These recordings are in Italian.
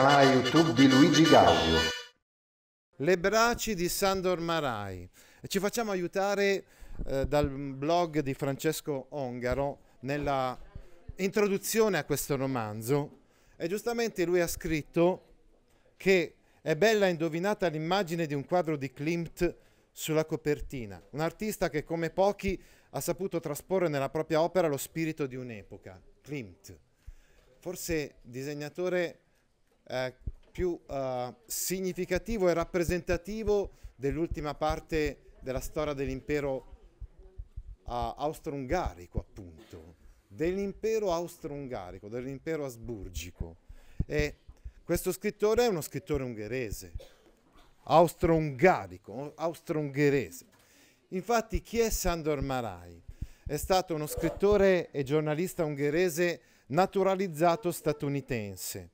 canale YouTube di Luigi Gaudio. Le braci di Sandor Marai. Ci facciamo aiutare eh, dal blog di Francesco Ongaro nella introduzione a questo romanzo. E giustamente lui ha scritto che è bella indovinata l'immagine di un quadro di Klimt sulla copertina, un artista che come pochi ha saputo trasporre nella propria opera lo spirito di un'epoca, Klimt. Forse disegnatore eh, più eh, significativo e rappresentativo dell'ultima parte della storia dell'impero uh, austro-ungarico, appunto, dell'impero austro-ungarico, dell'impero asburgico. E questo scrittore è uno scrittore ungherese, austro-ungarico, austro-ungherese. Infatti chi è Sandor Marai? È stato uno scrittore e giornalista ungherese naturalizzato statunitense.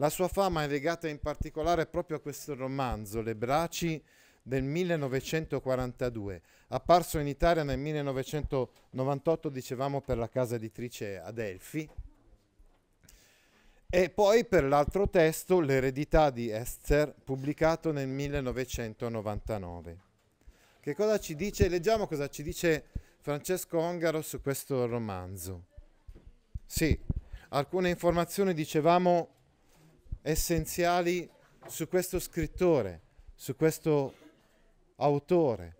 La sua fama è legata in particolare proprio a questo romanzo, Le braci del 1942, apparso in Italia nel 1998, dicevamo, per la casa editrice Adelphi, e poi per l'altro testo, L'eredità di Esther, pubblicato nel 1999. Che cosa ci dice? Leggiamo cosa ci dice Francesco Ongaro su questo romanzo. Sì, alcune informazioni dicevamo essenziali su questo scrittore, su questo autore.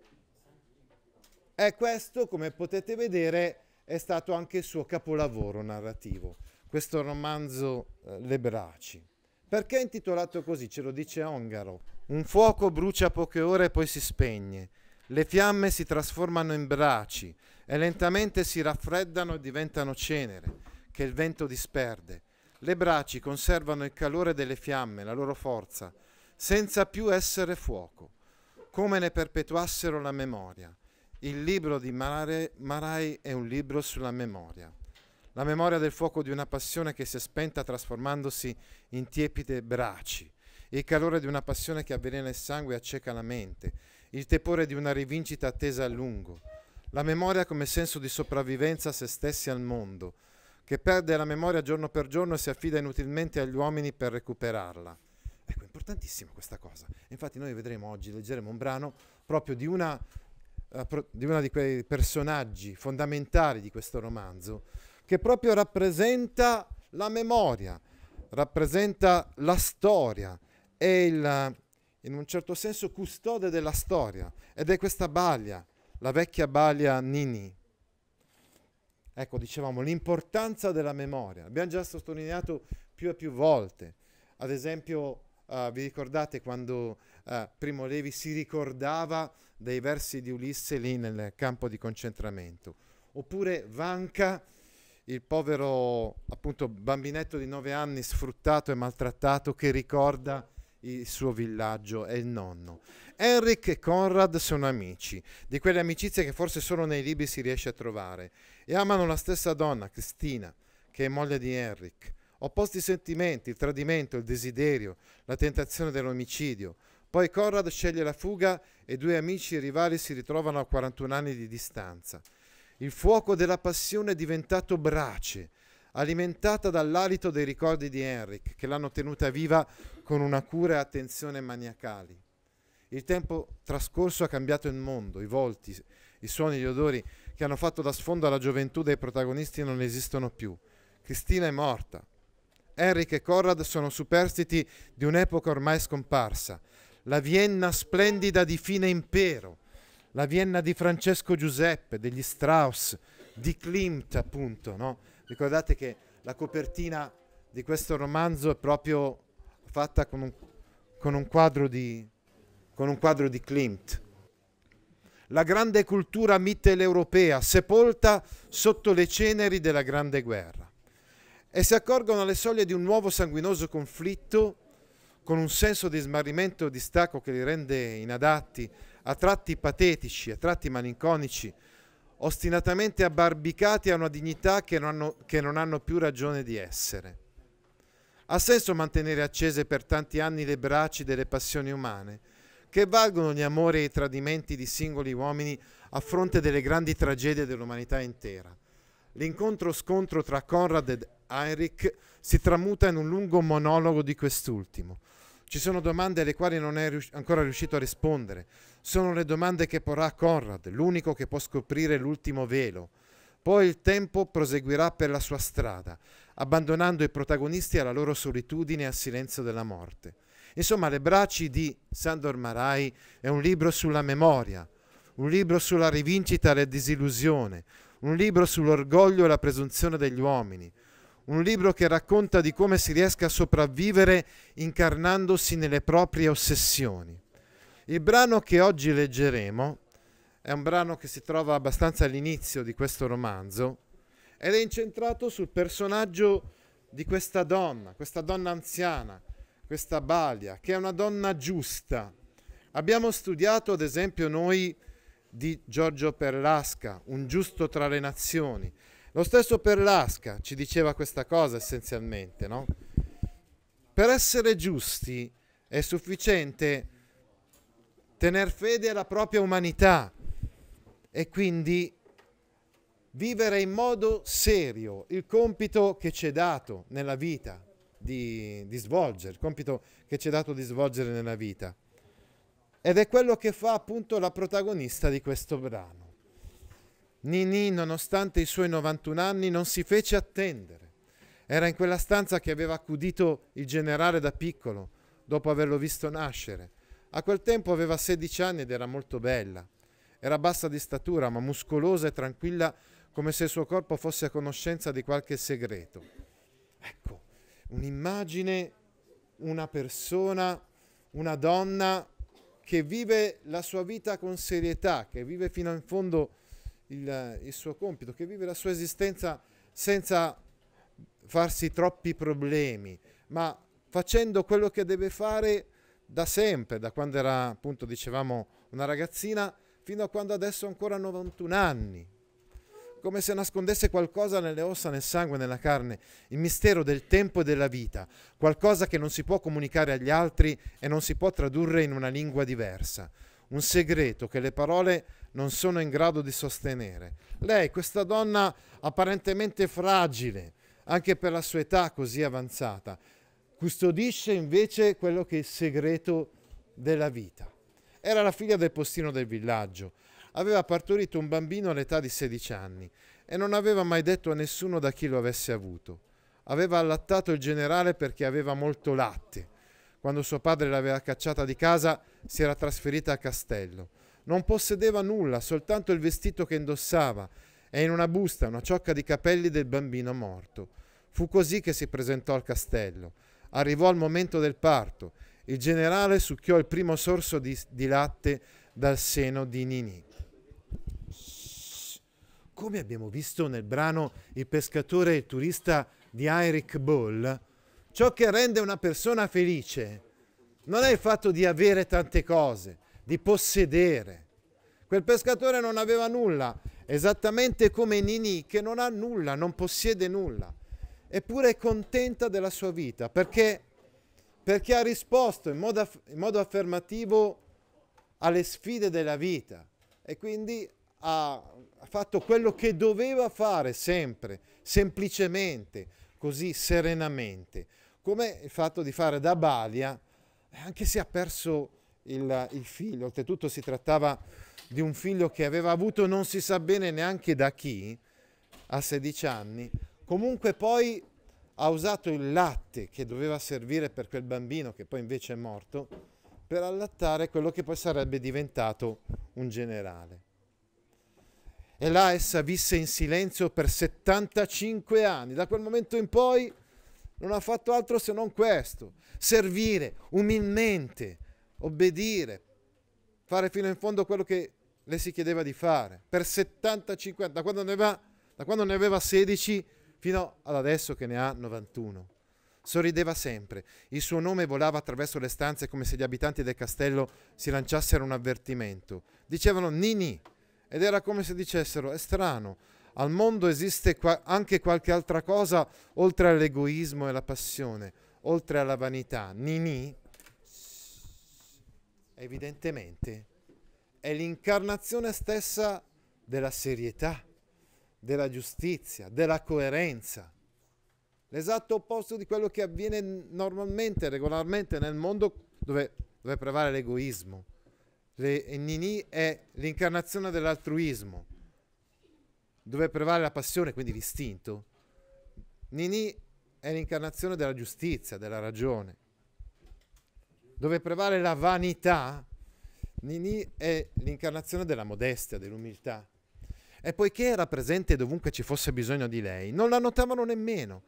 E questo, come potete vedere, è stato anche il suo capolavoro narrativo, questo romanzo eh, Le braci. Perché è intitolato così? Ce lo dice Ongaro. Un fuoco brucia poche ore e poi si spegne. Le fiamme si trasformano in braci e lentamente si raffreddano e diventano cenere, che il vento disperde. Le braci conservano il calore delle fiamme, la loro forza, senza più essere fuoco, come ne perpetuassero la memoria. Il libro di Marai, è un libro sulla memoria. La memoria del fuoco di una passione che si è spenta trasformandosi in tiepide braci, il calore di una passione che avvelena il sangue e acceca la mente, il tepore di una rivincita attesa a lungo, la memoria come senso di sopravvivenza a se stessi al mondo, che perde la memoria giorno per giorno e si affida inutilmente agli uomini per recuperarla. Ecco, è importantissima questa cosa. Infatti noi vedremo oggi, leggeremo un brano proprio di una, pro, di, una di quei personaggi fondamentali di questo romanzo, che proprio rappresenta la memoria, rappresenta la storia, e il in un certo senso custode della storia ed è questa Balia, la vecchia Balia Nini. Ecco, dicevamo, l'importanza della memoria. Abbiamo già sottolineato più e più volte. Ad esempio, uh, vi ricordate quando uh, Primo Levi si ricordava dei versi di Ulisse lì nel campo di concentramento? Oppure Vanca, il povero appunto bambinetto di nove anni sfruttato e maltrattato che ricorda il suo villaggio e il nonno. Henrik e Conrad sono amici, di quelle amicizie che forse solo nei libri si riesce a trovare, e amano la stessa donna, Cristina, che è moglie di Henrik. Opposti sentimenti, il tradimento, il desiderio, la tentazione dell'omicidio. Poi Conrad sceglie la fuga e due amici e rivali si ritrovano a 41 anni di distanza. Il fuoco della passione è diventato brace, alimentata dall'alito dei ricordi di Henrik, che l'hanno tenuta viva con una cura e attenzione maniacali. Il tempo trascorso ha cambiato il mondo, i volti, i suoni, gli odori che hanno fatto da sfondo alla gioventù dei protagonisti non esistono più. Cristina è morta. Henrik e Conrad sono superstiti di un'epoca ormai scomparsa, la Vienna splendida di fine impero, la Vienna di Francesco Giuseppe, degli Strauss, di Klimt appunto, no? Ricordate che la copertina di questo romanzo è proprio fatta con un, con un, quadro, di, con un quadro di Klimt. La grande cultura mitteleuropea sepolta sotto le ceneri della Grande Guerra. E si accorgono alle soglie di un nuovo sanguinoso conflitto con un senso di smarrimento e distacco che li rende inadatti, a tratti patetici, a tratti malinconici, ostinatamente abbarbicati a una dignità che non, hanno, che non hanno più ragione di essere. Ha senso mantenere accese per tanti anni le braci delle passioni umane? Che valgono gli amori e i tradimenti di singoli uomini a fronte delle grandi tragedie dell'umanità intera? L'incontro-scontro tra Conrad ed Heinrich si tramuta in un lungo monologo di quest'ultimo. Ci sono domande alle quali non è rius- ancora riuscito a rispondere. Sono le domande che porrà Conrad, l'unico che può scoprire l'ultimo velo. Poi il tempo proseguirà per la sua strada, abbandonando i protagonisti alla loro solitudine e al silenzio della morte. Insomma, Le bracci di Sandor Marai è un libro sulla memoria, un libro sulla rivincita e la disillusione, un libro sull'orgoglio e la presunzione degli uomini, un libro che racconta di come si riesca a sopravvivere incarnandosi nelle proprie ossessioni. Il brano che oggi leggeremo è un brano che si trova abbastanza all'inizio di questo romanzo ed è incentrato sul personaggio di questa donna, questa donna anziana, questa Balia, che è una donna giusta. Abbiamo studiato, ad esempio, noi di Giorgio Perlasca, Un giusto tra le nazioni. Lo stesso Perlasca ci diceva questa cosa essenzialmente, no? Per essere giusti è sufficiente tener fede alla propria umanità e quindi vivere in modo serio il compito che ci è dato nella vita di, di svolgere, il compito che ci è dato di svolgere nella vita. Ed è quello che fa appunto la protagonista di questo brano. Nini, nonostante i suoi 91 anni, non si fece attendere. Era in quella stanza che aveva accudito il generale da piccolo, dopo averlo visto nascere. A quel tempo aveva 16 anni ed era molto bella. Era bassa di statura, ma muscolosa e tranquilla, come se il suo corpo fosse a conoscenza di qualche segreto. Ecco, un'immagine, una persona, una donna che vive la sua vita con serietà, che vive fino in fondo il, il suo compito, che vive la sua esistenza senza farsi troppi problemi, ma facendo quello che deve fare da sempre, da quando era appunto dicevamo una ragazzina fino a quando adesso ha ancora 91 anni. Come se nascondesse qualcosa nelle ossa, nel sangue, nella carne, il mistero del tempo e della vita, qualcosa che non si può comunicare agli altri e non si può tradurre in una lingua diversa, un segreto che le parole non sono in grado di sostenere. Lei, questa donna apparentemente fragile, anche per la sua età così avanzata, custodisce invece quello che è il segreto della vita. Era la figlia del postino del villaggio, aveva partorito un bambino all'età di 16 anni e non aveva mai detto a nessuno da chi lo avesse avuto. Aveva allattato il generale perché aveva molto latte. Quando suo padre l'aveva cacciata di casa, si era trasferita a castello. Non possedeva nulla, soltanto il vestito che indossava e in una busta una ciocca di capelli del bambino morto. Fu così che si presentò al castello. Arrivò il momento del parto. Il generale succhiò il primo sorso di, di latte dal seno di Nini come abbiamo visto nel brano Il pescatore e il turista di Heinrich Boll, ciò che rende una persona felice non è il fatto di avere tante cose, di possedere. Quel pescatore non aveva nulla, esattamente come Nini che non ha nulla, non possiede nulla, eppure è contenta della sua vita perché, perché ha risposto in modo, in modo affermativo alle sfide della vita. E quindi ha fatto quello che doveva fare sempre, semplicemente, così serenamente, come il fatto di fare da Balia, anche se ha perso il, il figlio, oltretutto si trattava di un figlio che aveva avuto non si sa bene neanche da chi, a 16 anni, comunque poi ha usato il latte che doveva servire per quel bambino che poi invece è morto, per allattare quello che poi sarebbe diventato un generale. E là essa visse in silenzio per 75 anni. Da quel momento in poi non ha fatto altro se non questo, servire umilmente, obbedire, fare fino in fondo quello che le si chiedeva di fare. Per 75 anni, da quando ne aveva, da quando ne aveva 16 fino ad adesso che ne ha 91. Sorrideva sempre, il suo nome volava attraverso le stanze come se gli abitanti del castello si lanciassero un avvertimento. Dicevano Nini, ed era come se dicessero, è strano, al mondo esiste qua- anche qualche altra cosa oltre all'egoismo e alla passione, oltre alla vanità. Nini, evidentemente, è l'incarnazione stessa della serietà, della giustizia, della coerenza. l'esatto opposto di quello che avviene normalmente, regolarmente nel mondo dove, dove prevale l'egoismo. Le, Nini è l'incarnazione dell'altruismo, dove prevale la passione, quindi l'istinto. Nini è l'incarnazione della giustizia, della ragione. Dove prevale la vanità, Nini è l'incarnazione della modestia, dell'umiltà. E poiché era presente dovunque ci fosse bisogno di lei, non la notavano nemmeno.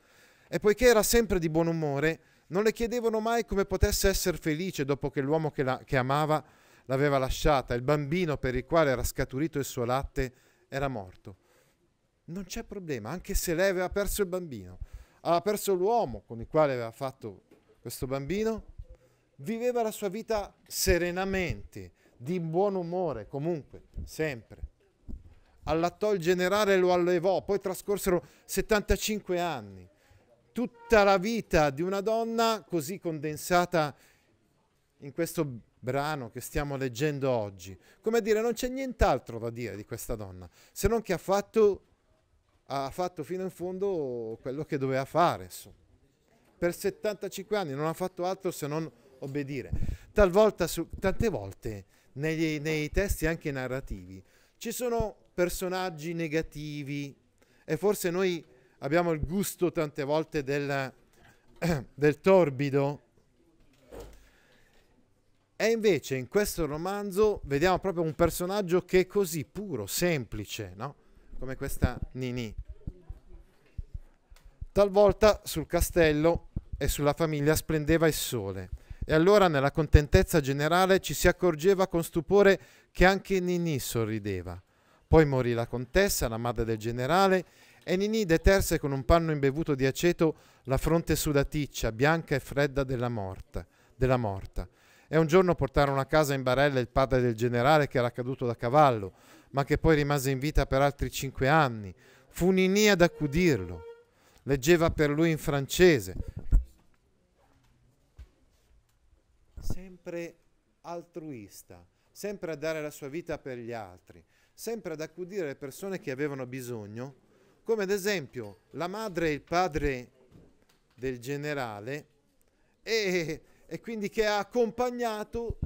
E poiché era sempre di buon umore, non le chiedevano mai come potesse essere felice dopo che l'uomo che, la, che amava l'aveva lasciata, il bambino per il quale era scaturito il suo latte era morto. Non c'è problema, anche se lei aveva perso il bambino, aveva perso l'uomo con il quale aveva fatto questo bambino, viveva la sua vita serenamente, di buon umore, comunque, sempre allattò il generale e lo allevò, poi trascorsero 75 anni, tutta la vita di una donna così condensata in questo brano che stiamo leggendo oggi. Come dire, non c'è nient'altro da dire di questa donna, se non che ha fatto, ha fatto fino in fondo quello che doveva fare. Per 75 anni non ha fatto altro se non obbedire. Talvolta, su, tante volte, negli, nei testi anche narrativi, ci sono personaggi negativi e forse noi abbiamo il gusto tante volte del, del torbido. E invece in questo romanzo vediamo proprio un personaggio che è così puro, semplice, no? come questa Nini. Talvolta sul castello e sulla famiglia splendeva il sole e allora nella contentezza generale ci si accorgeva con stupore che anche Nini sorrideva poi morì la contessa, la madre del generale, e Ninì deterse con un panno imbevuto di aceto la fronte sudaticcia, bianca e fredda della morta. Della morta. E un giorno portarono a casa in barella il padre del generale che era caduto da cavallo, ma che poi rimase in vita per altri cinque anni. Fu Ninì ad accudirlo. Leggeva per lui in francese. Sempre altruista, sempre a dare la sua vita per gli altri sempre ad accudire le persone che avevano bisogno, come ad esempio la madre e il padre del generale, e, e quindi che ha accompagnato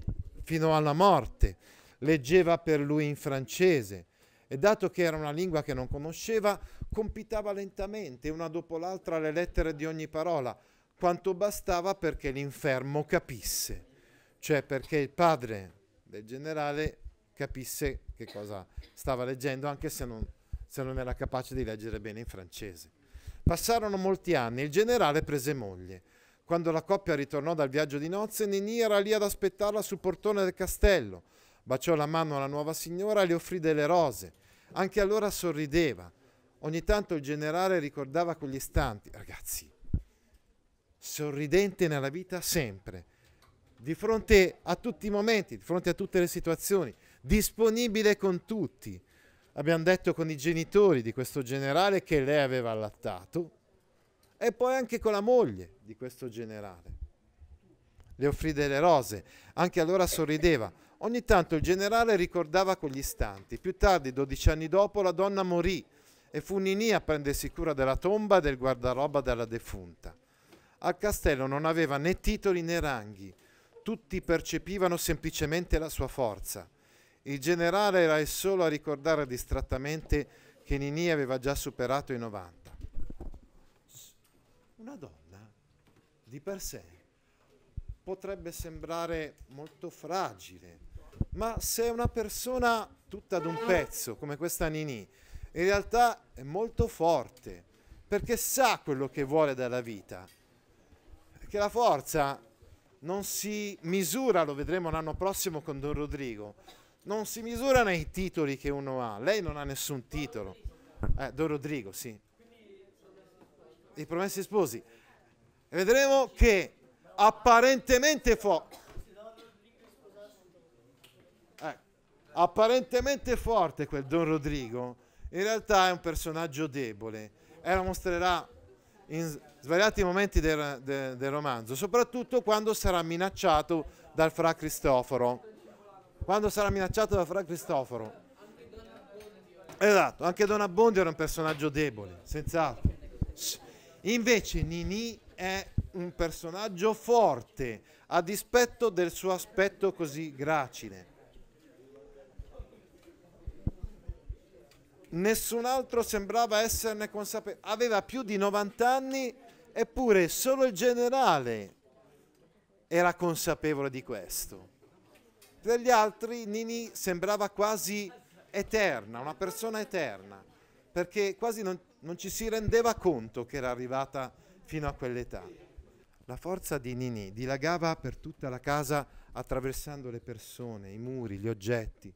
fino alla morte. Leggeva per lui in francese e dato che era una lingua che non conosceva, compitava lentamente, una dopo l'altra, le lettere di ogni parola, quanto bastava perché l'infermo capisse, cioè perché il padre del generale capisse che cosa stava leggendo, anche se non, se non era capace di leggere bene in francese. Passarono molti anni il generale prese moglie. Quando la coppia ritornò dal viaggio di nozze, Nini era lì ad aspettarla sul portone del castello. Baciò la mano alla nuova signora e le offrì delle rose. Anche allora sorrideva. Ogni tanto il generale ricordava quegli istanti. Ragazzi, sorridente nella vita sempre, di fronte a tutti i momenti, di fronte a tutte le situazioni disponibile con tutti. Abbiamo detto con i genitori di questo generale che lei aveva allattato e poi anche con la moglie di questo generale. Le offrì delle rose, anche allora sorrideva. Ogni tanto il generale ricordava quegli istanti. Più tardi, dodici anni dopo, la donna morì e fu Nini a prendersi cura della tomba e del guardaroba della defunta. Al castello non aveva né titoli né ranghi, tutti percepivano semplicemente la sua forza. Il generale era il solo a ricordare distrattamente che Nini aveva già superato i 90. Una donna di per sé potrebbe sembrare molto fragile, ma se è una persona tutta ad un pezzo come questa Nini, in realtà è molto forte perché sa quello che vuole dalla vita. Perché la forza non si misura, lo vedremo l'anno prossimo con Don Rodrigo, non si misura nei titoli che uno ha. Lei non ha nessun titolo. Eh, Don Rodrigo, sì. I promessi sposi. E vedremo che apparentemente forte. Eh, apparentemente forte quel Don Rodrigo, in realtà è un personaggio debole e la mostrerà in svariati momenti del, del, del romanzo, soprattutto quando sarà minacciato dal fra Cristoforo quando sarà minacciato da Fra Cristoforo. Esatto, anche Don Abbondi era un personaggio debole, senz'altro. Invece Nini è un personaggio forte, a dispetto del suo aspetto così gracile. Nessun altro sembrava esserne consapevole. Aveva più di 90 anni, eppure solo il generale era consapevole di questo. Per gli altri Nini sembrava quasi eterna, una persona eterna, perché quasi non, non ci si rendeva conto che era arrivata fino a quell'età. La forza di Nini dilagava per tutta la casa attraversando le persone, i muri, gli oggetti,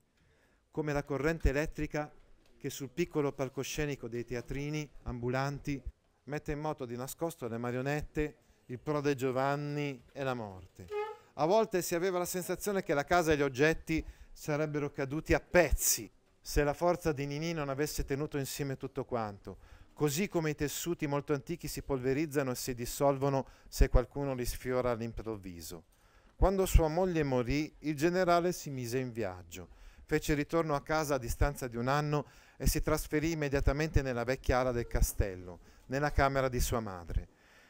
come la corrente elettrica che sul piccolo palcoscenico dei teatrini ambulanti mette in moto di nascosto le marionette, il prode Giovanni e la morte. A volte si aveva la sensazione che la casa e gli oggetti sarebbero caduti a pezzi se la forza di Nini non avesse tenuto insieme tutto quanto, così come i tessuti molto antichi si polverizzano e si dissolvono se qualcuno li sfiora all'improvviso. Quando sua moglie morì, il generale si mise in viaggio, fece ritorno a casa a distanza di un anno e si trasferì immediatamente nella vecchia ala del castello, nella camera di sua madre.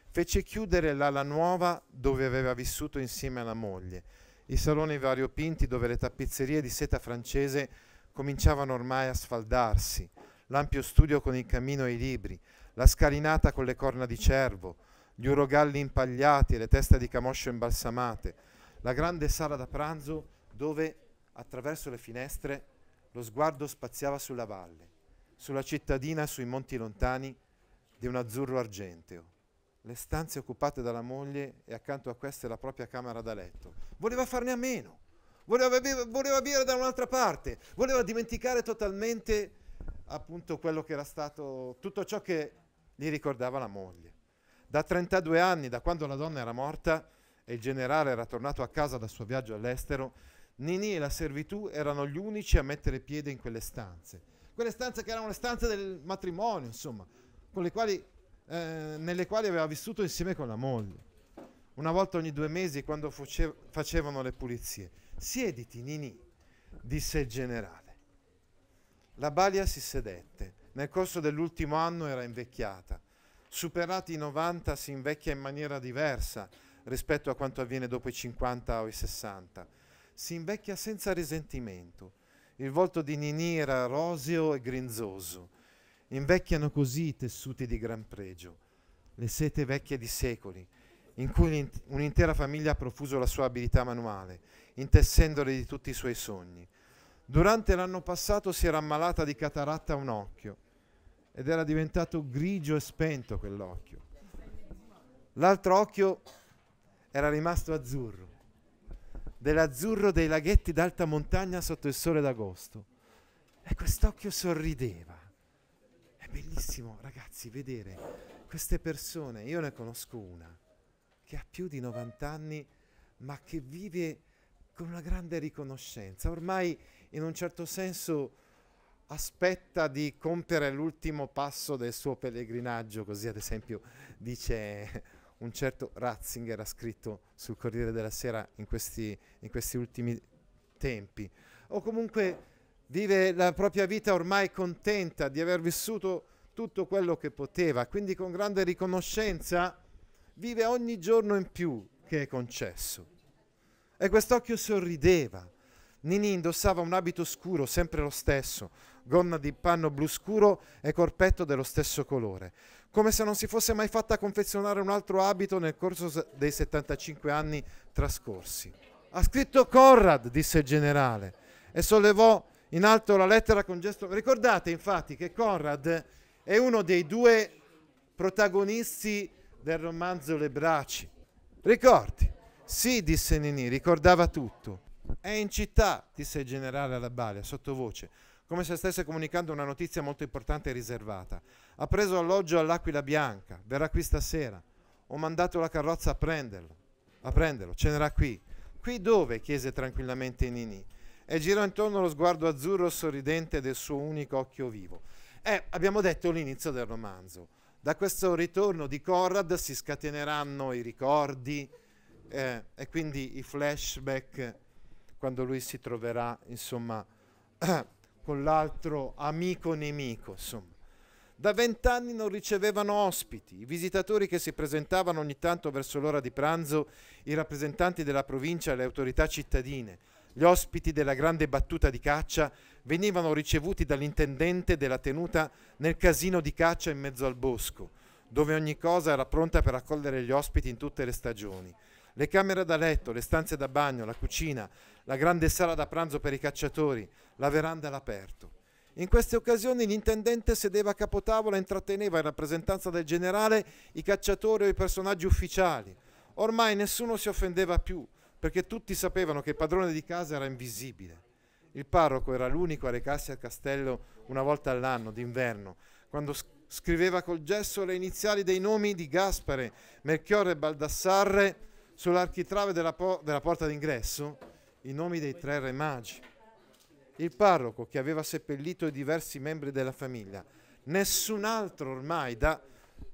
Fece chiudere l'ala nuova dove aveva vissuto insieme alla moglie, i saloni variopinti dove le tappezzerie di seta francese cominciavano ormai a sfaldarsi, l'ampio studio con il camino e i libri, la scalinata con le corna di cervo, gli urogalli impagliati e le teste di camoscio imbalsamate, la grande sala da pranzo dove, attraverso le finestre, lo sguardo spaziava sulla valle, sulla cittadina sui monti lontani di un azzurro argenteo le stanze occupate dalla moglie e accanto a queste la propria camera da letto. Voleva farne a meno, voleva, voleva vivere da un'altra parte, voleva dimenticare totalmente appunto quello che era stato, tutto ciò che gli ricordava la moglie. Da 32 anni, da quando la donna era morta e il generale era tornato a casa dal suo viaggio all'estero, Nini e la servitù erano gli unici a mettere piede in quelle stanze. Quelle stanze che erano le stanze del matrimonio, insomma, quali eh, nelle quali aveva vissuto insieme con la moglie. Una volta ogni due mesi, quando face- facevano le pulizie. Siediti, Nini, disse il generale. La balia si sedette. Nel corso dell'ultimo anno era invecchiata. Superati i 90 si invecchia in maniera diversa rispetto a quanto avviene dopo i 50 o i 60. Si invecchia senza risentimento. Il volto di Nini era roseo e grinzoso Invecchiano così i tessuti di gran pregio, le sete vecchie di secoli, in cui un'intera famiglia ha profuso la sua abilità manuale, intessendole di tutti i suoi sogni. Durante l'anno passato si era ammalata di cataratta un occhio ed era diventato grigio e spento quell'occhio. L'altro occhio era rimasto azzurro, dell'azzurro dei laghetti d'alta montagna sotto il sole d'agosto. E quest'occhio sorrideva bellissimo, ragazzi, vedere queste persone. Io ne conosco una che ha più di 90 anni, ma che vive con una grande riconoscenza. Ormai, in un certo senso, aspetta di compiere l'ultimo passo del suo pellegrinaggio, così ad esempio dice un certo Ratzinger ha scritto sul Corriere della Sera in questi, in questi ultimi tempi. O comunque vive la propria vita ormai contenta di aver vissuto tutto quello che poteva, quindi con grande riconoscenza vive ogni giorno in più che è concesso. E quest'occhio sorrideva. Nini indossava un abito scuro, sempre lo stesso, gonna di panno blu scuro e corpetto dello stesso colore, come se non si fosse mai fatta confezionare un altro abito nel corso dei 75 anni trascorsi. Ha scritto Conrad, disse il generale, e sollevò in alto la lettera con gesto... Ricordate infatti che Conrad è uno dei due protagonisti del romanzo Le Braci. Ricordi? Sì, disse Nini, ricordava tutto. È in città, disse il generale alla balia, sottovoce, come se stesse comunicando una notizia molto importante e riservata. Ha preso alloggio all'Aquila Bianca, verrà qui stasera. Ho mandato la carrozza a prenderlo. A prenderlo, ce n'era qui. Qui dove? chiese tranquillamente Nini e girò intorno lo sguardo azzurro sorridente del suo unico occhio vivo. Eh, abbiamo detto l'inizio del romanzo. Da questo ritorno di Conrad si scateneranno i ricordi eh, e quindi i flashback quando lui si troverà, insomma, con l'altro amico nemico, insomma. Da vent'anni non ricevevano ospiti, i visitatori che si presentavano ogni tanto verso l'ora di pranzo, i rappresentanti della provincia e le autorità cittadine, gli ospiti della grande battuta di caccia venivano ricevuti dall'intendente della tenuta nel casino di caccia in mezzo al bosco, dove ogni cosa era pronta per accogliere gli ospiti in tutte le stagioni. Le camere da letto, le stanze da bagno, la cucina, la grande sala da pranzo per i cacciatori, la veranda all'aperto. In queste occasioni l'intendente sedeva a capotavola e intratteneva in rappresentanza del generale i cacciatori o i personaggi ufficiali. Ormai nessuno si offendeva più, perché tutti sapevano che il padrone di casa era invisibile. Il parroco era l'unico a recarsi al castello una volta all'anno, d'inverno, quando scriveva col gesso le iniziali dei nomi di Gaspare, Melchiorre e Baldassarre sull'architrave della, po- della porta d'ingresso, i nomi dei tre re magi il parroco che aveva seppellito diversi membri della famiglia. Nessun altro ormai da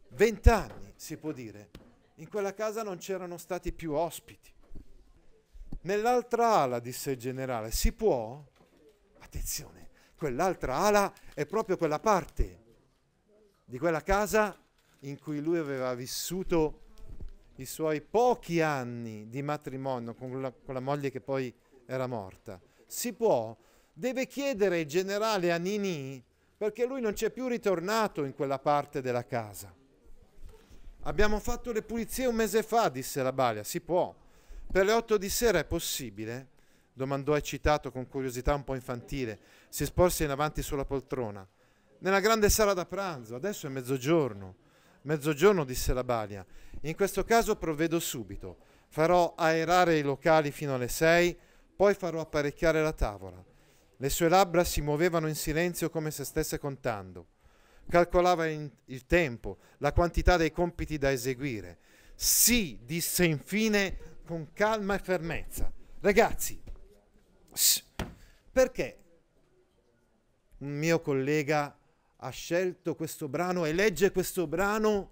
vent'anni, si può dire, in quella casa non c'erano stati più ospiti. Nell'altra ala, disse il generale, si può? Attenzione, quell'altra ala è proprio quella parte di quella casa in cui lui aveva vissuto i suoi pochi anni di matrimonio con la, con la moglie che poi era morta. Si può? Deve chiedere il generale a Nini perché lui non c'è più ritornato in quella parte della casa. Abbiamo fatto le pulizie un mese fa, disse la Balia. Si può. Per le otto di sera è possibile? domandò eccitato con curiosità un po' infantile. Si sporse in avanti sulla poltrona. Nella grande sala da pranzo, adesso è mezzogiorno. Mezzogiorno, disse la Balia. In questo caso provvedo subito. Farò aerare i locali fino alle sei, poi farò apparecchiare la tavola. Le sue labbra si muovevano in silenzio come se stesse contando. Calcolava il tempo, la quantità dei compiti da eseguire. Sì, disse infine con calma e fermezza. Ragazzi, perché un mio collega ha scelto questo brano e legge questo brano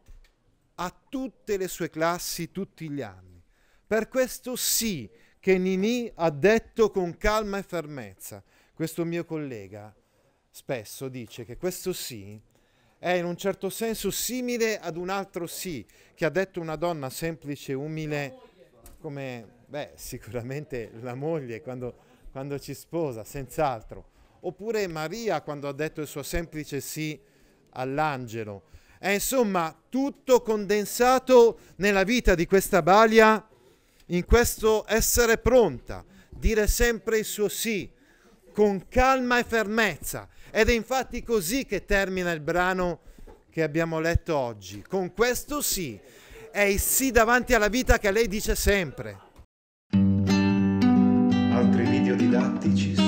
a tutte le sue classi tutti gli anni? Per questo sì che Nini ha detto con calma e fermezza questo mio collega spesso dice che questo sì è in un certo senso simile ad un altro sì che ha detto una donna semplice, umile, come beh, sicuramente la moglie quando, quando ci sposa, senz'altro. Oppure Maria quando ha detto il suo semplice sì all'angelo. È insomma tutto condensato nella vita di questa Balia in questo essere pronta, dire sempre il suo sì, con calma e fermezza. Ed è infatti così che termina il brano che abbiamo letto oggi. Con questo sì, è il sì davanti alla vita che lei dice sempre. Altri video didattici